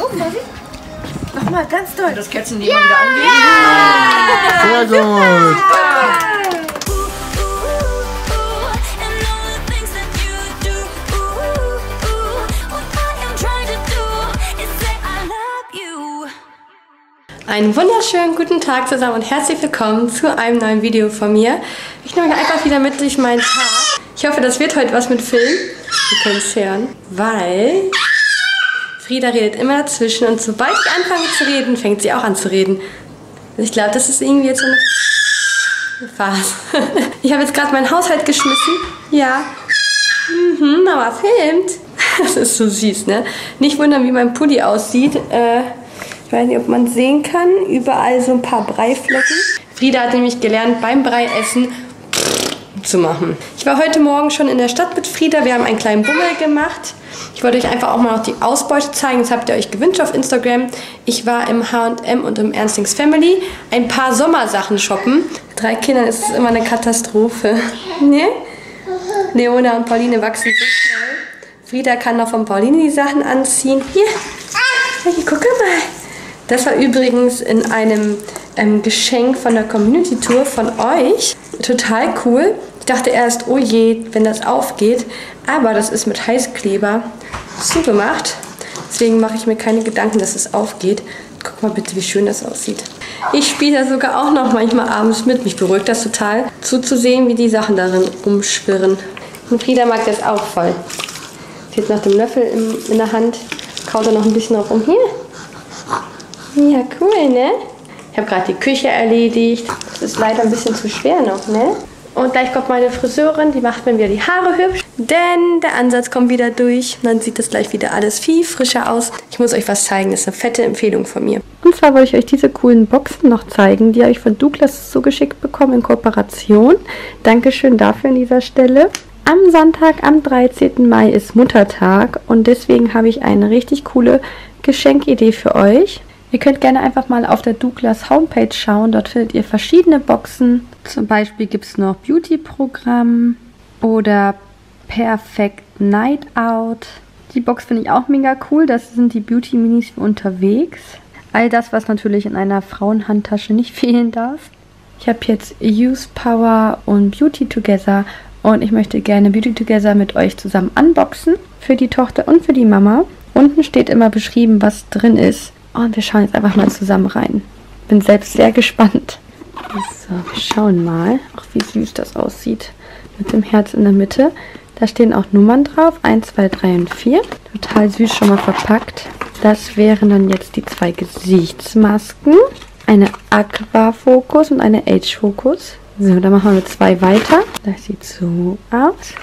Oh, Mami. Nochmal ganz doll. Das Kätzchen ja. wieder angehen. Sehr gut. Einen wunderschönen guten Tag zusammen und herzlich willkommen zu einem neuen Video von mir. Ich nehme euch einfach wieder mit durch meinen Tag. Ich hoffe, das wird heute was mit Film. Ihr könnt es hören, weil Frieda redet immer dazwischen und sobald ich anfange zu reden, fängt sie auch an zu reden. Ich glaube, das ist irgendwie jetzt so eine Phase. Ich habe jetzt gerade meinen Haushalt geschmissen. Ja. Mhm, aber filmt. Das ist so süß, ne? Nicht wundern, wie mein Pulli aussieht. Äh, ich weiß nicht, ob man sehen kann. Überall so ein paar Breiflecken. Frieda hat nämlich gelernt, beim Breiessen zu machen. Ich war heute Morgen schon in der Stadt mit Frieda. Wir haben einen kleinen Bummel gemacht. Ich wollte euch einfach auch mal noch die Ausbeute zeigen. Das habt ihr euch gewünscht auf Instagram. Ich war im H&M und im Ernstings Family ein paar Sommersachen shoppen. Drei Kindern ist es immer eine Katastrophe. Ne? Leona und Pauline wachsen so schnell. Frieda kann noch von Pauline die Sachen anziehen. Hier, hier guck mal. Das war übrigens in einem ähm, Geschenk von der Community Tour von euch. Total cool. Ich dachte erst, oh je, wenn das aufgeht. Aber das ist mit Heißkleber zugemacht. Deswegen mache ich mir keine Gedanken, dass es aufgeht. Guck mal bitte, wie schön das aussieht. Ich spiele da sogar auch noch manchmal abends mit. Mich beruhigt das total, zuzusehen, wie die Sachen darin rumschwirren. Und Frieda mag das auch voll. Sie nach dem Löffel in, in der Hand, kaut er noch ein bisschen rum. Hier, ja, cool, ne? Ich habe gerade die Küche erledigt. Das ist leider ein bisschen zu schwer noch, ne? Und gleich kommt meine Friseurin, die macht mir wieder die Haare hübsch, denn der Ansatz kommt wieder durch. Dann sieht das gleich wieder alles viel frischer aus. Ich muss euch was zeigen, das ist eine fette Empfehlung von mir. Und zwar wollte ich euch diese coolen Boxen noch zeigen. Die habe ich von Douglas zugeschickt bekommen in Kooperation. Dankeschön dafür an dieser Stelle. Am Sonntag, am 13. Mai ist Muttertag und deswegen habe ich eine richtig coole Geschenkidee für euch. Ihr könnt gerne einfach mal auf der Douglas Homepage schauen. Dort findet ihr verschiedene Boxen. Zum Beispiel gibt es noch Beauty-Programm oder Perfect Night Out. Die Box finde ich auch mega cool. Das sind die Beauty-Minis für unterwegs. All das, was natürlich in einer Frauenhandtasche nicht fehlen darf. Ich habe jetzt Use Power und Beauty Together und ich möchte gerne Beauty Together mit euch zusammen unboxen. Für die Tochter und für die Mama. Unten steht immer beschrieben, was drin ist. Und wir schauen jetzt einfach mal zusammen rein. Bin selbst sehr gespannt. So, wir schauen mal. Ach, wie süß das aussieht. Mit dem Herz in der Mitte. Da stehen auch Nummern drauf. 1, 2, 3 und 4. Total süß schon mal verpackt. Das wären dann jetzt die zwei Gesichtsmasken. Eine Aquafokus und eine Age-Fokus. So, dann machen wir zwei weiter. Das sieht so aus.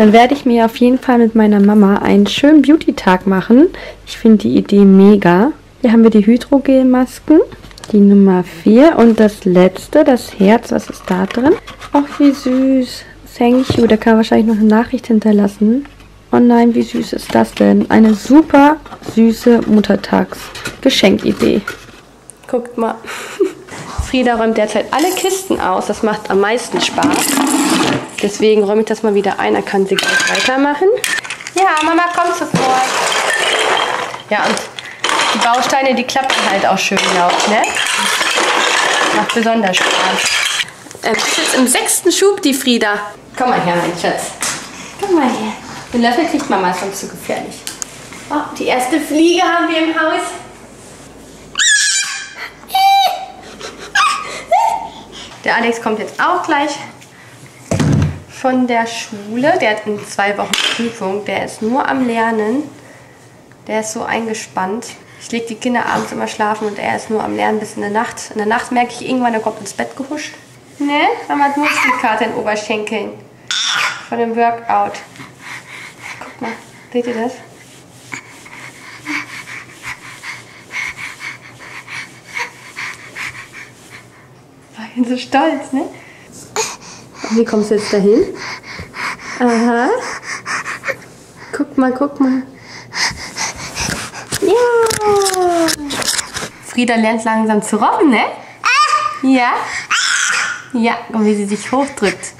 Dann werde ich mir auf jeden Fall mit meiner Mama einen schönen Beauty-Tag machen. Ich finde die Idee mega. Hier haben wir die Hydrogel-Masken, die Nummer 4 und das letzte, das Herz, was ist da drin? Ach, wie süß. Thank you, da kann wahrscheinlich noch eine Nachricht hinterlassen. Oh nein, wie süß ist das denn? Eine super süße Muttertags-Geschenkidee. Guckt mal. Frieda räumt derzeit alle Kisten aus. Das macht am meisten Spaß. Deswegen räume ich das mal wieder ein. Dann kann sie gleich weitermachen. Ja, Mama kommt sofort. Ja, und die Bausteine, die klappen halt auch schön laut, ne? Macht besonders Spaß. Ähm, ist jetzt im sechsten Schub, die Frieda. Komm mal her, mein Schatz. Komm mal her. Den Löffel kriegt Mama, sonst zu gefährlich. Oh, die erste Fliege haben wir im Haus. Der Alex kommt jetzt auch gleich von der Schule. Der hat in zwei Wochen Prüfung. Der ist nur am Lernen. Der ist so eingespannt. Ich lege die Kinder abends immer schlafen und er ist nur am Lernen bis in der Nacht. In der Nacht merke ich irgendwann, er kommt ins Bett gehuscht. Ne? Mama hat Muskelkater in Oberschenkeln. Von dem Workout. Guck mal, seht ihr das? Bin so stolz, ne? Wie kommst du jetzt dahin? Aha. Guck mal, guck mal. Ja. Frieda lernt langsam zu robben, ne? Ja. Ja, und wie sie sich hochdrückt.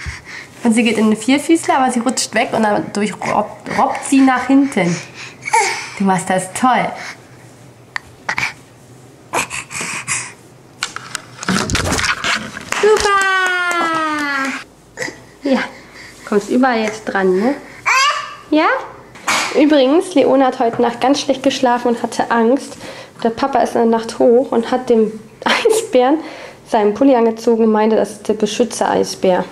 Und sie geht in den Vierfüßler, aber sie rutscht weg und dadurch robbt, robbt sie nach hinten. Du machst das toll. Super! Ja, kommst überall jetzt dran, ne? Ja? Übrigens, Leona hat heute Nacht ganz schlecht geschlafen und hatte Angst. Der Papa ist in der Nacht hoch und hat dem Eisbären seinen Pulli angezogen und meinte, das ist der Beschützer-Eisbär.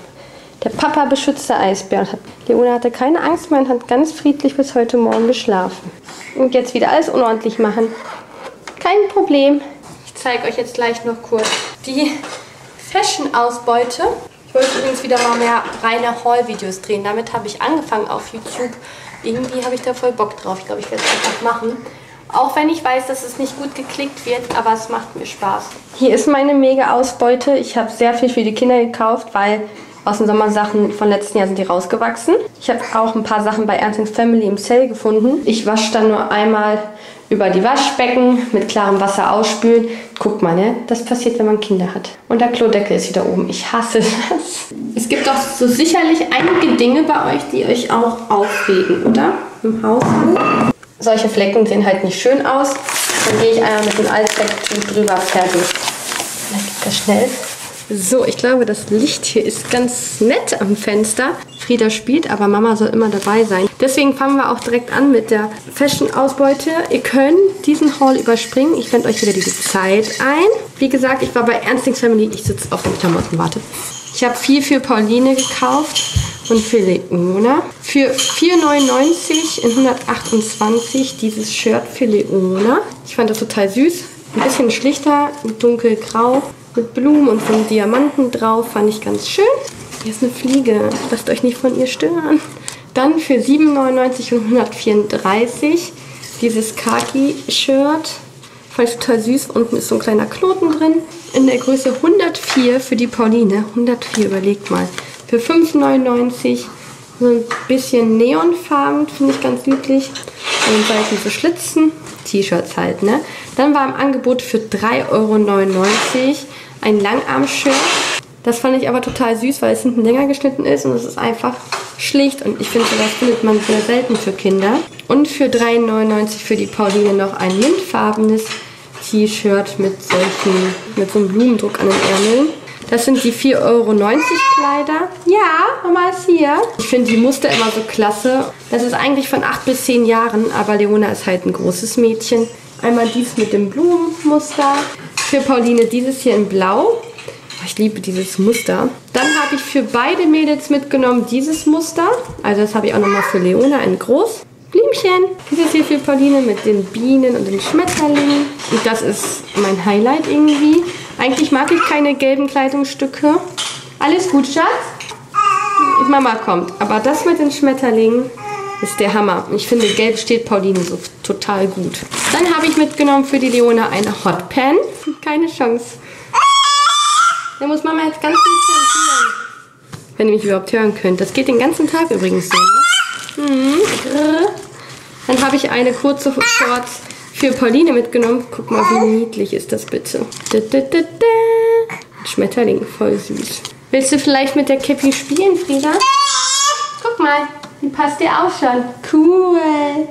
Der Papa beschützt der Eisbär. Und Leona hatte keine Angst mehr und hat ganz friedlich bis heute Morgen geschlafen. Und jetzt wieder alles unordentlich machen. Kein Problem. Ich zeige euch jetzt gleich noch kurz die Fashion-Ausbeute. Ich wollte übrigens wieder mal mehr reine Haul-Videos drehen. Damit habe ich angefangen auf YouTube. Irgendwie habe ich da voll Bock drauf. Ich glaube, ich werde es einfach machen. Auch wenn ich weiß, dass es nicht gut geklickt wird, aber es macht mir Spaß. Hier ist meine mega Ausbeute. Ich habe sehr viel für die Kinder gekauft, weil aus den Sommersachen von letzten Jahr sind die rausgewachsen. Ich habe auch ein paar Sachen bei Ernstings Family im Sale gefunden. Ich wasche dann nur einmal über die Waschbecken mit klarem Wasser ausspülen. Guck mal, ne? Das passiert, wenn man Kinder hat. Und der Klodeckel ist wieder oben. Ich hasse das. Es gibt doch so sicherlich einige Dinge bei euch, die euch auch aufregen, oder? Im Haushalt. Solche Flecken sehen halt nicht schön aus. Dann gehe ich einmal mit dem Allzwecktuch drüber fertig. Vielleicht geht das schnell. So, ich glaube, das Licht hier ist ganz nett am Fenster. Frieda spielt, aber Mama soll immer dabei sein. Deswegen fangen wir auch direkt an mit der Fashion-Ausbeute. Ihr könnt diesen Haul überspringen. Ich blende euch wieder diese Zeit ein. Wie gesagt, ich war bei Ernstings Family. Ich sitze auf den Klamotten, warte. Ich habe viel für Pauline gekauft und für Leona. Für 4,99 in 128 dieses Shirt für Leona. Ich fand das total süß. Ein bisschen schlichter, dunkelgrau mit Blumen und so einem Diamanten drauf. Fand ich ganz schön. Hier ist eine Fliege. Lasst euch nicht von ihr stören. Dann für 7,99 und 134 dieses Khaki-Shirt. Fand ich total süß. Unten ist so ein kleiner Knoten drin. In der Größe 104 für die Pauline. 104, überlegt mal. Für 5,99 so ein bisschen neonfarben, finde ich ganz niedlich. An den Seiten so Schlitzen. T-Shirts halt, ne? Dann war im Angebot für 3,99 Euro ein Langarm-Shirt. Das fand ich aber total süß, weil es hinten länger geschnitten ist und es ist einfach schlicht. Und ich finde, sowas findet man sehr selten für Kinder. Und für 3,99 für die Pauline noch ein mintfarbenes T-Shirt mit mit so einem Blumendruck an den Ärmeln. Das sind die 4,90 Euro Kleider. Ja, Mama ist hier. Ich finde die Muster immer so klasse. Das ist eigentlich von 8 bis 10 Jahren, aber Leona ist halt ein großes Mädchen. Einmal dies mit dem Blumenmuster. Für Pauline dieses hier in Blau. Oh, ich liebe dieses Muster. Dann habe ich für beide Mädels mitgenommen dieses Muster. Also das habe ich auch nochmal für Leona in groß. Blümchen. Dieses hier für Pauline mit den Bienen und den Schmetterlingen. Und das ist mein Highlight irgendwie. Eigentlich mag ich keine gelben Kleidungsstücke. Alles gut, Schatz? Mama kommt. Aber das mit den Schmetterlingen ist der Hammer. Ich finde, gelb steht Pauline so total gut. Dann habe ich mitgenommen für die Leona eine Hot Pan. Keine Chance. Da muss Mama jetzt ganz viel zensieren. Wenn ihr mich überhaupt hören könnt. Das geht den ganzen Tag übrigens so. Ne? Mhm. Dann habe ich eine kurze Shorts für Pauline mitgenommen. Guck mal, wie niedlich ist das bitte. Da, da, da, Schmetterling, voll süß. Willst du vielleicht mit der Käppi spielen, Frieda? Guck mal, die passt dir auch schon. Cool.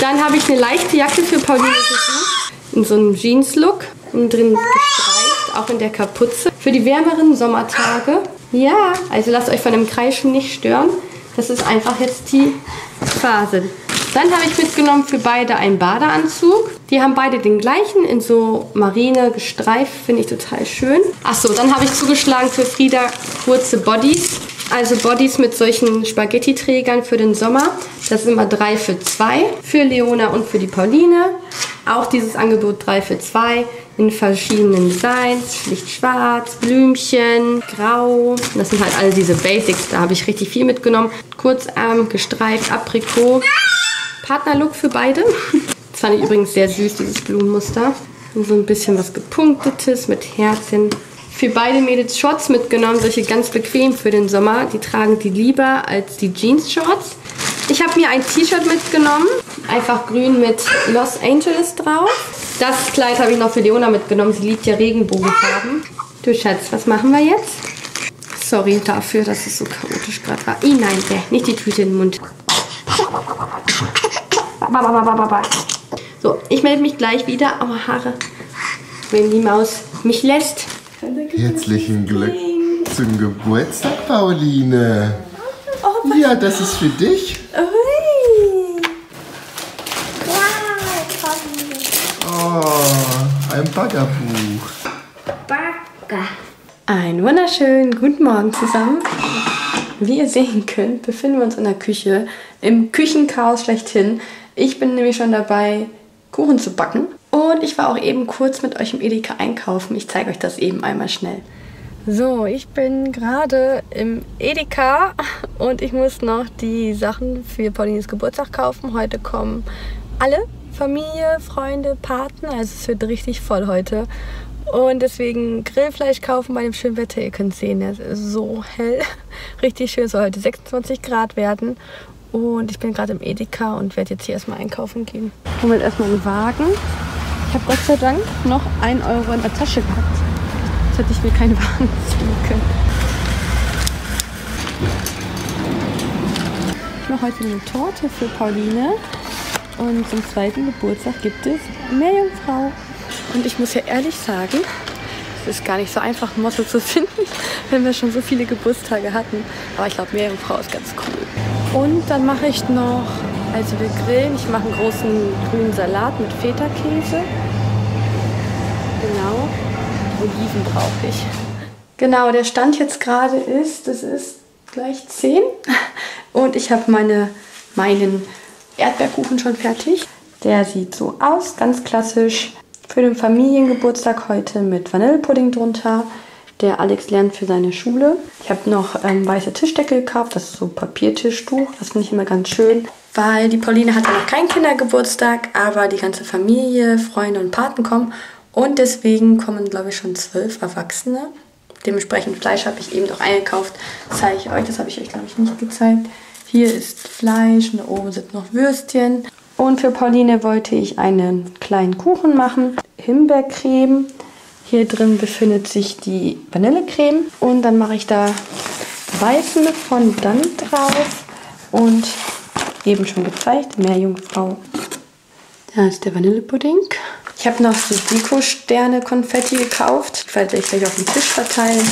Dann habe ich eine leichte Jacke für Pauline gesucht. In so einem Jeans-Look. Und drin gestreift, auch in der Kapuze. Für die wärmeren Sommertage. Ja, also lasst euch von dem Kreischen nicht stören. Das ist einfach jetzt die Phase. Dann habe ich mitgenommen für beide einen Badeanzug. Die haben beide den gleichen in so Marine gestreift, finde ich total schön. Achso, dann habe ich zugeschlagen für Frieda kurze Bodies. Also Bodies mit solchen Spaghetti-Trägern für den Sommer. Das sind immer drei für zwei. Für Leona und für die Pauline. Auch dieses Angebot 3 für 2 in verschiedenen Designs. Schlicht schwarz, Blümchen, grau. Das sind halt alle diese Basics. Da habe ich richtig viel mitgenommen. Kurzarm, gestreift, Aprikot. Partnerlook für beide. Das fand ich übrigens sehr süß, dieses Blumenmuster. Und so ein bisschen was gepunktetes mit Herzchen. Für beide Mädels Shorts mitgenommen, solche ganz bequem für den Sommer. Die tragen die lieber als die Jeans-Shorts. Ich habe mir ein T-Shirt mitgenommen, einfach grün mit Los Angeles drauf. Das Kleid habe ich noch für Leona mitgenommen, sie liebt ja Regenbogenfarben. Du Schatz, was machen wir jetzt? Sorry dafür, dass es so chaotisch gerade war. I, nein, nicht die Tüte in den Mund. So, ich melde mich gleich wieder. Aber Haare, wenn die Maus mich lässt. Herzlichen Glück zum Geburtstag, Pauline. Ja, das ist für dich. Oh, ein Baggerbuch. Einen wunderschönen guten Morgen zusammen. Wie ihr sehen könnt, befinden wir uns in der Küche, im Küchenchaos schlechthin. Ich bin nämlich schon dabei, Kuchen zu backen. Ich war auch eben kurz mit euch im Edeka einkaufen. Ich zeige euch das eben einmal schnell. So, ich bin gerade im Edeka und ich muss noch die Sachen für Paulines Geburtstag kaufen. Heute kommen alle, Familie, Freunde, Paten. Also es wird richtig voll heute. Und deswegen Grillfleisch kaufen bei dem schönen Wetter. Ihr könnt sehen, es ist so hell. Richtig schön. Es soll heute 26 Grad werden. Und ich bin gerade im Edeka und werde jetzt hier erstmal einkaufen gehen. Holen wir erstmal einen Wagen. Ich habe Gott sei Dank noch 1 Euro in der Tasche gehabt. Jetzt hätte ich mir keinen Wagen ziehen können. Ich mache heute eine Torte für Pauline. Und zum zweiten Geburtstag gibt es Meerjungfrau. Und ich muss ja ehrlich sagen, es ist gar nicht so einfach, ein Motto zu finden, wenn wir schon so viele Geburtstage hatten. Aber ich glaube, Meerjungfrau ist ganz cool. Und dann mache ich noch, also wir grillen, ich mache einen großen grünen Salat mit Feta-Käse. Genau. Oliven brauche ich. Genau, der Stand jetzt gerade ist, es ist gleich 10. Und ich habe meine, meinen Erdbeerkuchen schon fertig. Der sieht so aus, ganz klassisch. Für den Familiengeburtstag heute mit Vanillepudding drunter. Der Alex lernt für seine Schule. Ich habe noch ähm, weiße Tischdeckel gekauft. Das ist so Papiertischtuch. Das finde ich immer ganz schön. Weil die Pauline hat ja noch keinen Kindergeburtstag, aber die ganze Familie, Freunde und Paten kommen. Und deswegen kommen, glaube ich, schon zwölf Erwachsene. Dementsprechend Fleisch habe ich eben noch eingekauft. Das zeige ich euch. Das habe ich euch, glaube ich, nicht gezeigt. Hier ist Fleisch und da oben sind noch Würstchen. Und für Pauline wollte ich einen kleinen Kuchen machen. Himbeercreme. Hier drin befindet sich die Vanillecreme. Und dann mache ich da weißen Fondant drauf. Und eben schon gezeigt, Meerjungfrau. Da ist der Vanillepudding. Ich habe noch so Deko-Sterne-Konfetti gekauft. Die werde ich gleich auf den Tisch verteilen.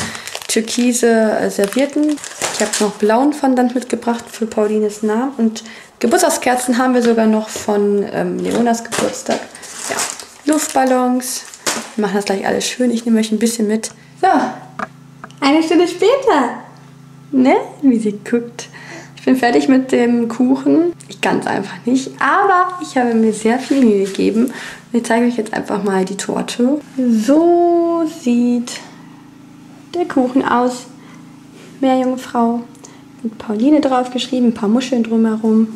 Türkise äh, Servierten. Ich habe noch blauen Fondant mitgebracht für Paulines Namen. Und Geburtstagskerzen haben wir sogar noch von ähm, Leonas Geburtstag. Ja, Luftballons. Wir machen das gleich alles schön. Ich nehme euch ein bisschen mit. So, eine Stunde später. Ne? Wie sie guckt. Ich bin fertig mit dem Kuchen. Ich es einfach nicht. Aber ich habe mir sehr viel Mühe gegeben. Und ich zeige euch jetzt einfach mal die Torte. So sieht der Kuchen aus. Meerjungfrau mit Pauline draufgeschrieben, ein paar Muscheln drumherum.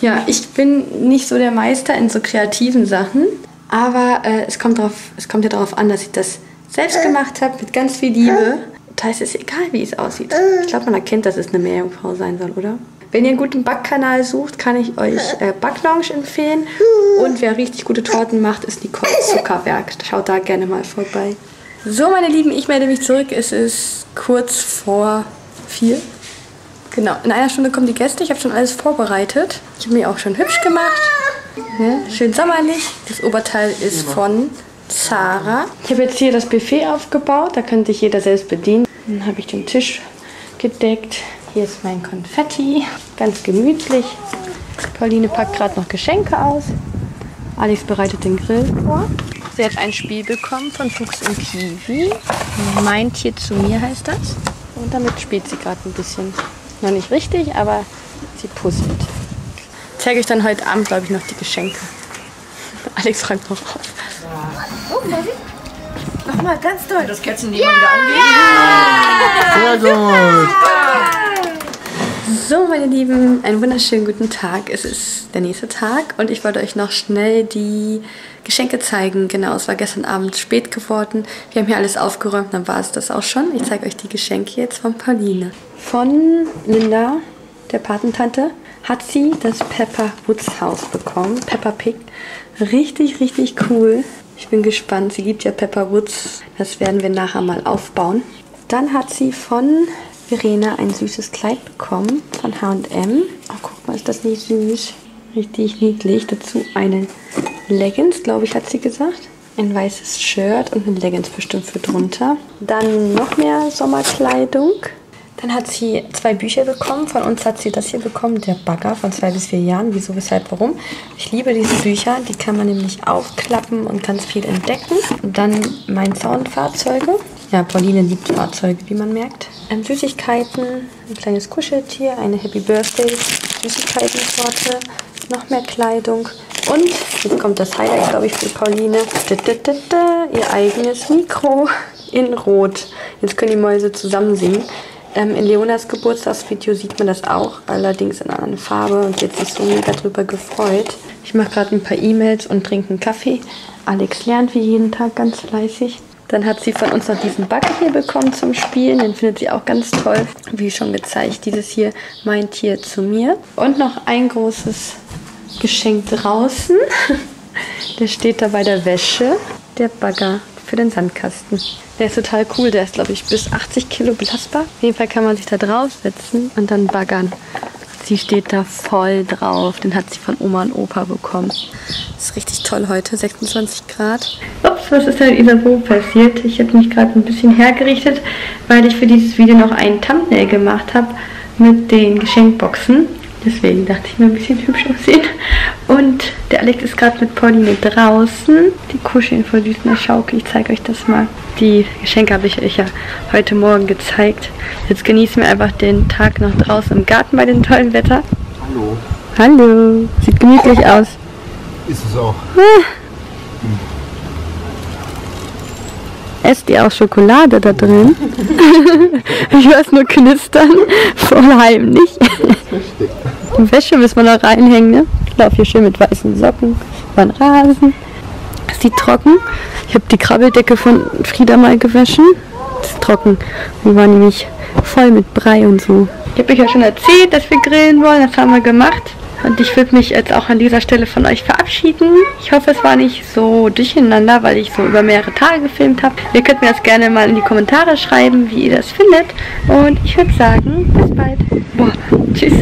Ja, ich bin nicht so der Meister in so kreativen Sachen, aber äh, es, kommt drauf, es kommt ja darauf an, dass ich das selbst gemacht habe mit ganz viel Liebe. Da ist es egal, wie es aussieht. Ich glaube, man erkennt, dass es eine Meerjungfrau sein soll, oder? Wenn ihr einen guten Backkanal sucht, kann ich euch äh, Backlounge empfehlen. Und wer richtig gute Torten macht, ist Nicole Zuckerwerk. Schaut da gerne mal vorbei. So, meine Lieben, ich melde mich zurück. Es ist kurz vor vier. Genau, in einer Stunde kommen die Gäste. Ich habe schon alles vorbereitet. Ich habe mir auch schon hübsch gemacht. Ja, schön sommerlich. Das Oberteil ist von Zara. Ich habe jetzt hier das Buffet aufgebaut. Da kann sich jeder selbst bedienen. Dann habe ich den Tisch gedeckt. Hier ist mein Konfetti. Ganz gemütlich. Pauline packt gerade noch Geschenke aus. Alex bereitet den Grill vor. Sie hat ein Spiel bekommen von Fuchs und Kiwi. Mein Tier zu mir heißt das. Und damit spielt sie gerade ein bisschen. Noch nicht richtig, aber sie puzzelt. Ich zeige euch dann heute Abend, glaube ich, noch die Geschenke. Alex räumt noch auf. Nochmal ganz doll. Das Kätzchen ja. wieder angehen. Sehr gut. So, meine Lieben, einen wunderschönen guten Tag. Es ist der nächste Tag und ich wollte euch noch schnell die Geschenke zeigen. Genau, es war gestern Abend spät geworden. Wir haben hier alles aufgeräumt, dann war es das auch schon. Ich zeige euch die Geschenke jetzt von Pauline. Von Linda, der Patentante, hat sie das Pepper Woods Haus bekommen. Pepper Pig. Richtig, richtig cool. Ich bin gespannt. Sie liebt ja Pepper Woods. Das werden wir nachher mal aufbauen. Dann hat sie von Verena ein süßes Kleid bekommen von H&M. Oh, guck mal, ist das nicht süß? Richtig niedlich. Dazu eine Leggings, glaube ich, hat sie gesagt. Ein weißes Shirt und eine Leggings bestimmt für drunter. Dann noch mehr Sommerkleidung. Dann hat sie zwei Bücher bekommen. Von uns hat sie das hier bekommen, der Bagger von zwei bis vier Jahren. Wieso, weshalb, warum? Ich liebe diese Bücher. Die kann man nämlich aufklappen und ganz viel entdecken. Und dann mein Soundfahrzeuge. Ja, Pauline liebt Fahrzeuge, wie man merkt. Ähm, Süßigkeiten, ein kleines Kuscheltier, eine Happy Birthday Süßigkeiten-Sorte, noch mehr Kleidung und jetzt kommt das Highlight, glaube ich, für Pauline. Ihr eigenes Mikro in Rot. Jetzt können die Mäuse zusammen singen. Ähm, in Leonas Geburtstagsvideo sieht man das auch, allerdings in einer anderen Farbe und jetzt ist so mega drüber gefreut. Ich mache gerade ein paar E-Mails und trinke einen Kaffee. Alex lernt wie jeden Tag ganz fleißig. Dann hat sie von uns noch diesen Bagger hier bekommen zum Spielen. Den findet sie auch ganz toll. Wie schon gezeigt, dieses hier, mein Tier zu mir. Und noch ein großes Geschenk draußen. Der steht da bei der Wäsche. Der Bagger für den Sandkasten. Der ist total cool. Der ist, glaube ich, bis 80 Kilo belastbar. Auf jeden Fall kann man sich da draufsetzen und dann baggern. Sie steht da voll drauf. Den hat sie von Oma und Opa bekommen. Das ist richtig toll heute, 26 Grad. Ups, was ist denn in Isabeau passiert? Ich habe mich gerade ein bisschen hergerichtet, weil ich für dieses Video noch einen Thumbnail gemacht habe mit den Geschenkboxen. Deswegen dachte ich mir ein bisschen hübsch aussehen. Und der Alex ist gerade mit Pauline draußen. Die kuscheln voll süß in der Schaukel. Ich zeige euch das mal. Die Geschenke habe ich euch ja heute Morgen gezeigt. Jetzt genießen wir einfach den Tag noch draußen im Garten bei dem tollen Wetter. Hallo. Hallo. Sieht gemütlich aus. Ist es auch. Esst ihr auch Schokolade da drin? ich höre es nur knistern. Voll heimlich. Die Wäsche müssen wir noch reinhängen, ne? Ich laufe hier schön mit weißen Socken über Rasen. Ist die trocken? Ich habe die Krabbeldecke von Frieda mal gewaschen. Ist trocken. Die war nämlich voll mit Brei und so. Ich habe euch ja schon erzählt, dass wir grillen wollen. Das haben wir gemacht. Und ich würde mich jetzt auch an dieser Stelle von euch verabschieden. Ich hoffe, es war nicht so durcheinander, weil ich so über mehrere Tage gefilmt habe. Ihr könnt mir das gerne mal in die Kommentare schreiben, wie ihr das findet. Und ich würde sagen, bis bald. Boah, tschüss.